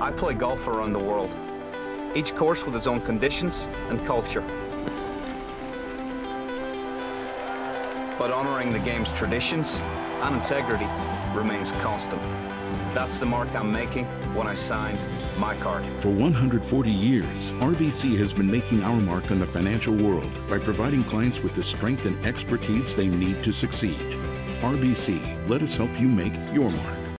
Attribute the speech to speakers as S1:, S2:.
S1: I play golf around the world, each course with its own conditions and culture. But honoring the game's traditions and integrity remains constant. That's the mark I'm making when I sign my card.
S2: For 140 years, RBC has been making our mark on the financial world by providing clients with the strength and expertise they need to succeed. RBC, let us help you make your mark.